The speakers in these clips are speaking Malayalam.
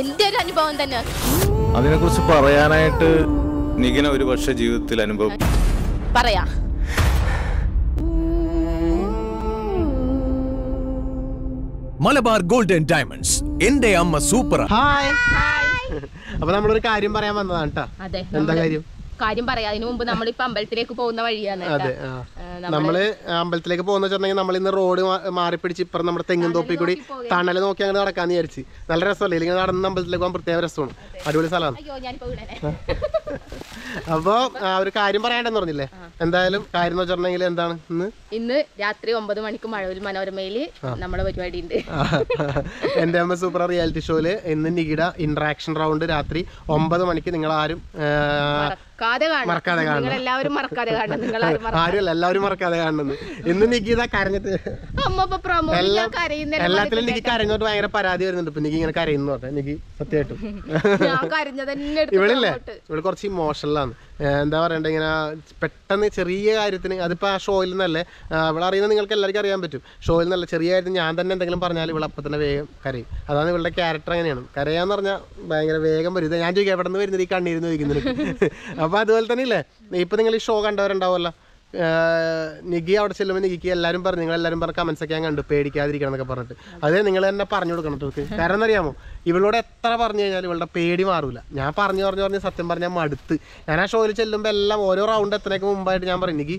എന്റെ ഒരു അനുഭവം തന്നെ. അതിനെ കുറിച്ച് പറയാനായിട്ട് നിഖിന ഒരു വർഷ ജീവിതത്തിൽ അനുഭവം പറയാ. മലബാർ ഗോൾഡൻ ഡയമണ്ട്സ് എന്റെ അമ്മ സൂപ്പർ ഹായ്. അപ്പൊ നമ്മളൊരു കാര്യം പറയാൻ വന്നതാണ് ട്ടോ. അതെ എന്താ കാര്യം? കാര്യം പറയാം. അതിനു മുമ്പ് നമ്മളിപ്പോ അമ്പലത്തിലേക്ക് പോകുന്ന വഴിയാണ്. അതെ നമ്മൾ അമ്പലത്തിലേക്ക് പോകുന്ന വെച്ചിട്ടുണ്ടെങ്കിൽ നമ്മൾ ഇന്ന് റോഡ് മാറി പിടിച്ച് ഇപ്പുറം നമ്മുടെ തെങ്ങും തോപ്പി കൂടി തണൽ നോക്കി അങ്ങനെ നടക്കാന്ന് വിചാരിച്ച്. നല്ല രസമല്ലേ? ഇല്ലെങ്കിൽ നടന്ന് അമ്പലത്തിലേക്ക് പോകാൻ പ്രത്യേക രസമാണ്. അടിപൊളി സ്ഥലമാണ്. അപ്പൊ ഒരു കാര്യം പറയണ്ടെന്ന് പറഞ്ഞില്ലേ? എന്തായാലും കാര്യം എന്ന് വെച്ചിട്ടുണ്ടെങ്കിൽ എന്താണ് ഇന്ന്? ഇന്ന് രാത്രി ഒമ്പത് മണിക്ക് മഴവിൽ മനോരമയിൽ നമ്മുടെ പരിപാടി ഉണ്ട് എന്റെ അമ്മ സൂപ്പർ റിയാലിറ്റി ഷോയിൽ ഇന്ന് നികിട ഇന്ററാക്ഷൻ റൗണ്ട് രാത്രി ഒമ്പത് മണിക്ക് നിങ്ങൾ ആരും മറക്കാതെ കാണണം. മറക്കാതെ കാണണം. എല്ലാവരും മറക്കാതെ കാണണം. നിങ്ങൾ ആരും എല്ലാവരും മറക്കാതെ കാണുന്നത് ഇന്ന് നികിത കരഞ്ഞിട്ട്. എല്ലാത്തിലും നിക്ക് കരഞ്ഞോട്ട് ഭയങ്കര പരാതി വരുന്നുണ്ട്. ഇപ്പൊ നിക്ക് ഇങ്ങനെ കരയുന്നു പറഞ്ഞ. നിക്ക് സത്യമായിട്ടും. ഇവളില്ലേ? ഇവൾ കുറച്ച് ഇമോഷണലാണ് എന്താ പറയണ്ടേ ഇങ്ങനെ പെട്ടെന്ന് ചെറിയ കാര്യത്തിന് അതിപ്പോ ആ ഷോയിൽ നിന്നല്ലേ ഇവിടെ അറിയുന്ന നിങ്ങൾക്ക് എല്ലാവർക്കും അറിയാൻ പറ്റും. ഷോയിൽ നിന്നല്ല ചെറിയ കാര്യത്തിന് ഞാൻ തന്നെ എന്തെങ്കിലും പറഞ്ഞാൽ ഇവിടെ അപ്പൊ തന്നെ വേഗം കരയും. അതാണ് ഇവളുടെ ക്യാരക്ടർ അങ്ങനെയാണ്. കരയാന്ന് പറഞ്ഞാൽ ഭയങ്കര വേഗം വരും. ഞാൻ ചോദിക്കാം എവിടെ നിന്ന് വരുന്നത് ഈ കണ്ണീരുന്ന് ചോദിക്കുന്നത് അപ്പൊ അതുപോലെ തന്നെ ഇല്ലേ ഇപ്പൊ നിങ്ങൾ ഈ ഷോ കണ്ടവരുണ്ടാവുമല്ലോ നിഗി അവിടെ ചെല്ലുമ്പോൾ നിഗിക്ക് എല്ലാവരും പറഞ്ഞു നിങ്ങൾ എല്ലാവരും പറഞ്ഞ കമൻസ് ഒക്കെ ഞാൻ കണ്ടു പേടിക്കാതിരിക്കണം എന്നൊക്കെ പറഞ്ഞിട്ട്. അത് നിങ്ങൾ തന്നെ പറഞ്ഞു കൊടുക്കണം ഇവർക്ക്. കാരണം എന്നറിയാമോ ഇവളോട് എത്ര പറഞ്ഞു കഴിഞ്ഞാൽ ഇവളുടെ പേടി മാറൂല. ഞാൻ പറഞ്ഞു പറഞ്ഞു പറഞ്ഞ് സത്യം പറഞ്ഞാൽ മടുത്ത്. ഞാൻ ആ ഷോയിൽ ചെല്ലുമ്പോൾ എല്ലാം ഓരോ റൗണ്ട് എത്തണേക്ക് മുമ്പായിട്ട് ഞാൻ പറയും നിഗി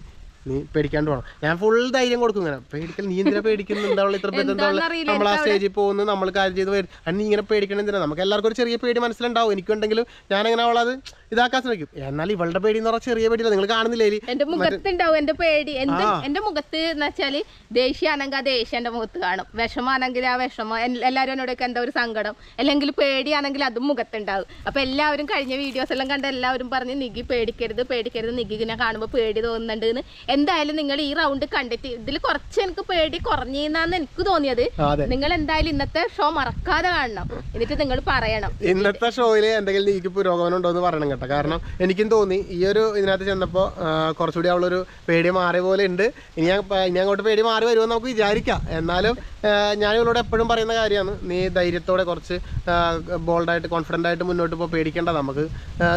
നീ പേടിക്കാണ്ട് പോകണം ഞാൻ ഫുൾ ധൈര്യം കൊടുക്കും ഇങ്ങനെ. പേടിക്കൽ നീ എന്തിനാ പേടിക്കുന്നുണ്ടാവുള്ള ഇത്ര പേര് എന്താന്നറിയില്ല, നമ്മൾ ആ സ്റ്റേജിൽ പോകുന്നു നമ്മൾ കാര്യം ചെയ്ത് വരും അത് നീ ഇങ്ങനെ പേടിക്കണം എന്തിനാ? നമുക്ക് എല്ലാവർക്കും ഒരു ചെറിയ പേടി മനസ്സിലുണ്ടാവും. എനിക്കുണ്ടെങ്കിലും ഞാനങ്ങനെ അവളത് ഇതാക്കാൻ ശ്രമിക്കും. എന്നാൽ ഇവളുടെ പേടി എന്ന് പറഞ്ഞാൽ ചെറിയ പേടിയില്ല. നിങ്ങൾ കാണുന്നില്ലേ എന്റെ മുഖത്തുണ്ടാവും എന്റെ പേടി. എന്റെ മുഖത്ത് എന്ന് വെച്ചാൽ ദേഷ്യാണെങ്കിൽ ആ ദേഷ്യം എന്റെ മുഖത്ത് കാണും. വിഷമാണെങ്കിൽ ആ വിഷമം. എല്ലാവരും എന്നോടൊക്കെ എന്താ ഒരു സങ്കടം? അല്ലെങ്കിൽ പേടിയാണെങ്കിൽ അതും മുഖത്തുണ്ടാവും. അപ്പൊ എല്ലാവരും കഴിഞ്ഞ വീഡിയോസ് എല്ലാം കണ്ട എല്ലാവരും പറഞ്ഞ് നിഗി പേടിക്കരുത് പേടിക്കരുത്. നിഗിനെ കാണുമ്പോൾ പേടി തോന്നുന്നുണ്ട് എന്ന് എന്തായാലും നിങ്ങൾ ഈ റൗണ്ട് കണ്ടിട്ട് ഇതിൽ കുറച്ച് എനിക്ക് പേടി കുറഞ്ഞെന്നാന്ന് എനിക്ക് തോന്നിയത്. നിങ്ങൾ എന്തായാലും ഇന്നത്തെ ഷോ മറക്കാതെ കാണണം. എന്നിട്ട് നിങ്ങൾ പറയണം. ഇന്നത്തെ ഷോയിൽ എന്തെങ്കിലും നീക്ക് പുരോഗമനം ഉണ്ടോ എന്ന് പറയണം കേട്ടോ. കാരണം എനിക്കും തോന്നി ഈ ഒരു ഇതിനകത്ത് ചെന്നപ്പോൾ കുറച്ചുകൂടി അവളൊരു പേടി മാറിയ പോലെ ഉണ്ട്. ഇനി ഞാൻ ഇനി അങ്ങോട്ട് പേടി മാറി വരുമെന്ന് നമുക്ക് വിചാരിക്കാം. എന്നാലും ഞാൻ ഇവളോട് എപ്പോഴും പറയുന്ന കാര്യമാണ്. നീ ധൈര്യത്തോടെ കുറച്ച് ബോൾഡായിട്ട് കോൺഫിഡന്റ് ആയിട്ട് മുന്നോട്ട് പോയി പേടിക്കേണ്ട നമുക്ക്.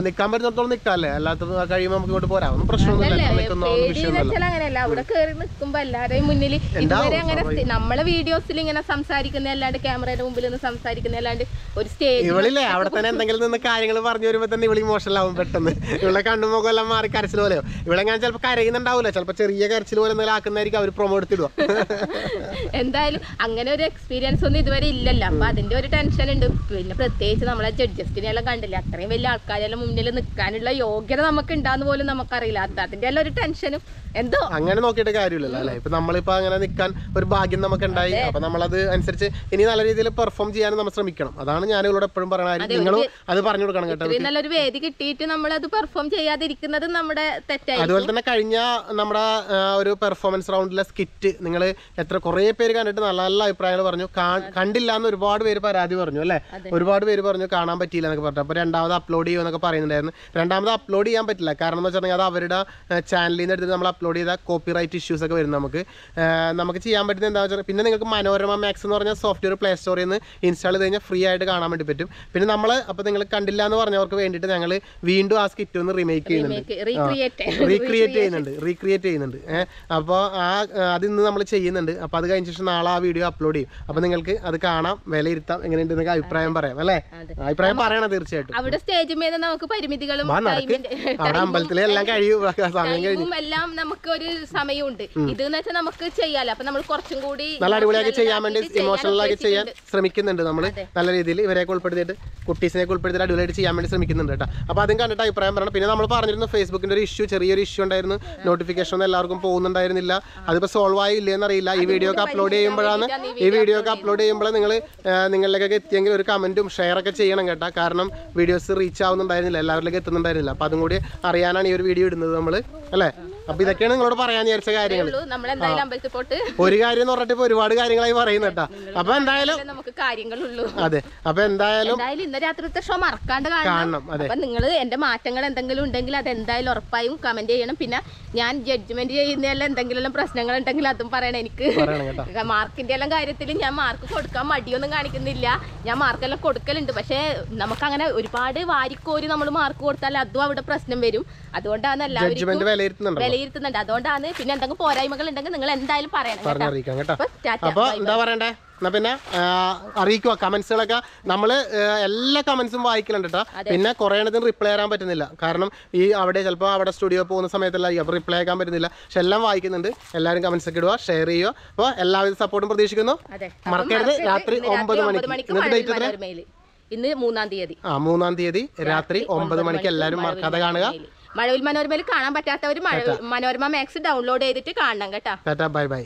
നിൽക്കാൻ പറ്റുന്നിടത്തോളം നിൽക്കാല്ലേ അല്ലാത്തത് കഴിയുമ്പോൾ നമുക്ക് ഇങ്ങോട്ട് പോരാ. ഒന്നും പ്രശ്നമൊന്നുമില്ല നിൽക്കുന്ന വിഷയമൊന്നുമല്ല. അവിടെ കയറി നിൽക്കുമ്പോ എല്ലാവരെയും മുന്നിൽ ഇതുവരെ അങ്ങനെ നമ്മളെ വീഡിയോസിൽ ഇങ്ങനെ സംസാരിക്കുന്ന അല്ലാണ്ട് ക്യാമറയുടെ മുമ്പിൽ നിന്ന് സംസാരിക്കുന്ന അല്ലാണ്ട് ഒരു സ്റ്റേജ് ഇവളില്ലേ അവിടെ തന്നെ എന്തെങ്കിലും നിന്ന് കാര്യങ്ങൾ പറഞ്ഞു വരുമ്പോ തന്നെ ഇവളി ആവും പെട്ടെന്ന്. ഇവളെ കണ്ണുമുഖം എല്ലാം മാറി കരച്ചിൽ പോലെയോ? ഇവിടെ ഞാൻ ചിലപ്പോൾ കരയുന്നുണ്ടാവില്ല ചിലപ്പോൾ ചെറിയ കരച്ചിൽ പോലെ എന്തെങ്കിലും ആക്കുന്നതായിരിക്കും അവർ പ്രൊമോട്ട് എടുത്തിടുക. എന്തായാലും അങ്ങനെ ഒരു എക്സ്പീരിയൻസ് ഒന്നും ഇതുവരെ ഇല്ലല്ലോ. അപ്പൊ അതിന്റെ ഒരു ടെൻഷൻ ഉണ്ട്. പിന്നെ പ്രത്യേകിച്ച് നമ്മളെ ജഡ്ജസ്റ്റിനെ എല്ലാം കണ്ടില്ല? അത്രയും വലിയ ആൾക്കാരെല്ലാം മുന്നിൽ നിൽക്കാനുള്ള യോഗ്യത നമുക്ക് ഉണ്ടാന്ന് പോലും നമുക്കറിയില്ല. അത് അതിന്റെ എല്ലാം ഒരു ടെൻഷനും എന്തോ? അങ്ങനെ നോക്കിയിട്ട് കാര്യമില്ലല്ലോ അല്ലേ? ഇപ്പൊ നമ്മളിപ്പോ അങ്ങനെ നിൽക്കാൻ ഒരു ഭാഗ്യം നമുക്ക് ഉണ്ടായി അപ്പൊ നമ്മളത് അനുസരിച്ച് ഇനി നല്ല രീതിയിൽ പെർഫോം ചെയ്യാൻ നമ്മൾ ശ്രമിക്കണം. അതാണ് ഞാൻ ഇവിടെ എപ്പോഴും പറയണ നിങ്ങളും അത് പറഞ്ഞു കൊടുക്കണം കേട്ടോ നല്ലൊരു വേദി കിട്ടിയിട്ട് നമ്മൾ അത് പെർഫോം ചെയ്യാതിരിക്കുന്നത് നമ്മുടെ തെറ്റായി അതുപോലെ തന്നെ കഴിഞ്ഞ നമ്മുടെ ഒരു പെർഫോമൻസ് റൗണ്ടിലെ സ്കിറ്റ് നിങ്ങൾ എത്ര കുറേ പേര് കണ്ടിട്ട് നല്ല നല്ല അഭിപ്രായങ്ങൾ പറഞ്ഞു. കണ്ടില്ല എന്ന് ഒരുപാട് പേര് പരാതി പറഞ്ഞു അല്ലേ? ഒരുപാട് പേര് പറഞ്ഞു കാണാൻ പറ്റിയില്ല എന്നൊക്കെ പറഞ്ഞു അപ്പോൾ രണ്ടാമത് അപ്ലോഡ് ചെയ്യുമെന്നൊക്കെ പറയുന്നുണ്ടായിരുന്നു. രണ്ടാമത് അപ്ലോഡ് ചെയ്യാൻ പറ്റില്ല. കാരണം എന്ന് വെച്ചിട്ടുണ്ടെങ്കിൽ അത് അവരുടെ ചാനലിൽ നിന്ന് എടുത്ത് നമ്മൾ അപ്ലോഡ് ചെയ്ത കോപ്പി റൈറ്റ് ഇഷ്യൂസ് ഒക്കെ വരും നമുക്ക്. നമുക്ക് ചെയ്യാൻ പറ്റുന്ന എന്താ വെച്ചാൽ പിന്നെ നിങ്ങൾക്ക് മനോരമ മാക്സ് എന്ന് പറഞ്ഞ സോഫ്റ്റ്വെയർ പ്ലേ സ്റ്റോറിൽ നിന്ന് ഇൻസ്റ്റാൾ ചെയ്ത് കഴിഞ്ഞാൽ ഫ്രീ ആയിട്ട് കാണാൻ വേണ്ടി പറ്റും. പിന്നെ നമ്മൾ അപ്പോൾ നിങ്ങൾ കണ്ടില്ല എന്ന് പറഞ്ഞവർക്ക് വേണ്ടിയിട്ട് ഞങ്ങൾ വീണ്ടും ആ സ്കിറ്റ് ഒന്ന് റീമേക്ക് ചെയ്യുന്നുണ്ട്. റീക്രിയേറ്റ് ചെയ്യുന്നുണ്ട്. റീക്രിയേറ്റ് ചെയ്യുന്നുണ്ട്. അപ്പോൾ ആ അതിന്ന് നമ്മൾ ചെയ്യുന്നുണ്ട്. അപ്പോൾ അത് കഴിഞ്ഞ ശേഷം നാളെ ആ വീഡിയോ അപ്ലോഡ് ചെയ്യും. അപ്പൊ നിങ്ങൾക്ക് അത് കാണാം വിലയിരുത്താം എങ്ങനെയുണ്ട് നിങ്ങൾക്ക് അഭിപ്രായം പറയാം അല്ലേ? അഭിപ്രായം പറയണം തീർച്ചയായിട്ടും. അവിടെ സ്റ്റേജ് മേലെ നമുക്ക് പരിമിതികളും അവിടെ അമ്പലത്തിലെ എല്ലാം കഴിയും. സമയം കഴിഞ്ഞു. എല്ലാം നമുക്ക് ഒരു സമയമുണ്ട്. ഇത് എന്ന് വെച്ചാൽ നമുക്ക് ചെയ്യാലോ. അപ്പൊ നമ്മൾ കുറച്ചും കൂടി നല്ല അടിപൊളിയാക്കി ചെയ്യാൻ വേണ്ടി ഇമോഷണൽ ആക്കി ചെയ്യാൻ ശ്രമിക്കുന്നുണ്ട് നമ്മൾ നല്ല രീതിയിൽ ഇവരെയൊക്കെ ഉൾപ്പെടുത്തിയിട്ട് കുട്ടീസിനെയൊക്കെ ഉൾപ്പെടുത്തിയിട്ട് അടിപൊളിയായിട്ട് ചെയ്യാൻ വേണ്ടി ശ്രമിക്കുന്നുണ്ട് കേട്ടോ. അപ്പോൾ അതും കണ്ടിട്ട് അഭിപ്രായം പറയണം. പിന്നെ നമ്മൾ പറഞ്ഞിരുന്നു ഫേസ്ബുക്കിന്റെ ഒരു ഇഷ്യൂ ചെറിയൊരു ഇഷ്യൂ ഉണ്ടായിരുന്നു. നോട്ടിഫിക്കേഷൻ ഒന്നും എല്ലാവർക്കും പോകുന്നുണ്ടായിരുന്നില്ല. അതിപ്പോ സോൾവ് ആയി ഇല്ലെന്ന് അറിയില്ല ഈ വീഡിയോ ഒക്കെ അപ്ലോഡ് ചെയ്യുമ്പോഴാണ് ഈ വീഡിയോ ഒക്കെ അപ്ലോഡ് ചെയ്യുമ്പോൾ നിങ്ങൾ നിങ്ങളിലേക്കൊക്കെ എത്തിയെങ്കിൽ ഒരു കമന്റും ഷെയർ ഒക്കെ ചെയ്യണം കേട്ടോ. കാരണം വീഡിയോസ് റീച്ച് ആവുന്നുണ്ടായിരുന്നില്ല എല്ലാവരിലേക്ക് എത്തുന്നുണ്ടായിരുന്നില്ല. അപ്പോൾ അതും കൂടി അറിയാനാണ് ഈ ഒരു വീഡിയോ ഇടുന്നത് നമ്മൾ അല്ലേ? അപ്പൊ ഇതൊക്കെയാണ് നിങ്ങളോട് പറയാൻ വിചാരിച്ച കാര്യങ്ങൾ നമ്മൾ എന്തായാലും അമ്പലത്തിൽ പോട്ട് ഒരു കാര്യം എന്ന് പറഞ്ഞിട്ട് ഇപ്പൊ ഒരുപാട് കാര്യങ്ങളായി പറയുന്നു കേട്ടാ. അപ്പൊ എന്തായാലും നമുക്ക് കാര്യങ്ങളുള്ളൂ. അതെ. അപ്പൊ എന്തായാലും എന്തായാലും ഇന്ന് രാത്രിത്തെ ഷോ മറക്കാണ്ട് കാണണം. അപ്പൊ നിങ്ങൾ എന്റെ മാറ്റങ്ങൾ എന്തെങ്കിലും ഉണ്ടെങ്കിൽ അത് എന്തായാലും ഉറപ്പായും കമന്റ് ചെയ്യണം. പിന്നെ ഞാൻ ജഡ്ജ്മെന്റ് ചെയ്യുന്നതെല്ലാം എന്തെങ്കിലും പ്രശ്നങ്ങൾ ഉണ്ടെങ്കിൽ അതും പറയണം എനിക്ക്. മാർക്കിന്റെ എല്ലാം കാര്യത്തിൽ ഞാൻ മാർക്ക് കൊടുക്കാൻ മടിയൊന്നും കാണിക്കുന്നില്ല. ഞാൻ മാർക്കെല്ലാം കൊടുക്കലുണ്ട്. പക്ഷേ നമുക്കങ്ങനെ ഒരുപാട് വാരിക്കോരി നമ്മൾ മാർക്ക് കൊടുത്താൽ അതും അവിടെ പ്രശ്നം വരും. അതുകൊണ്ടാണ് എല്ലാവരും വിലയിരുത്തുന്നുണ്ടോ. അതുകൊണ്ടാണ് പിന്നെ എന്തെങ്കിലും പോരായ്മകൾ ഉണ്ടെങ്കിൽ നിങ്ങൾ എന്തായാലും പറയണം പറഞ്ഞറിയിക്കാം കേട്ടോ. എന്താ പറയണ്ടേ? എന്നാ പിന്നെ അറിയിക്കുക കമന്റ്സുകളൊക്കെ. നമ്മൾ എല്ലാ കമന്റ്സും വായിക്കലുണ്ട് കേട്ടോ. പിന്നെ കുറെ എണ്ണത്തിന് റിപ്ലൈ തരാൻ പറ്റുന്നില്ല. കാരണം ഈ അവിടെ ചിലപ്പോൾ അവിടെ സ്റ്റുഡിയോ പോകുന്ന സമയത്തല്ല അപ്പോൾ റിപ്ലൈ ആക്കാൻ പറ്റുന്നില്ല. പക്ഷെ എല്ലാം വായിക്കുന്നുണ്ട്. എല്ലാവരും കമന്റ്സ് ഒക്കെ ഇടുക ഷെയർ ചെയ്യുക. അപ്പോൾ എല്ലാവിധ സപ്പോർട്ടും പ്രതീക്ഷിക്കുന്നു. മറക്കരുത്. രാത്രി ഒമ്പത് മണിക്ക്. ഇന്നത്തെ ഡേറ്റ് എത്ര ഇന്ന് മൂന്നാം തീയതി. ആ മൂന്നാം തീയതി രാത്രി ഒമ്പത് മണിക്ക് എല്ലാവരും മറക്കാതെ കാണുക. മഴവിൽ മനോരമയിൽ കാണാൻ പറ്റാത്തവർ മഴ മനോരമ മാക്സ് ഡൗൺലോഡ് ചെയ്തിട്ട് കാണണം കേട്ടോ. Bye bye.